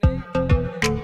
coming in.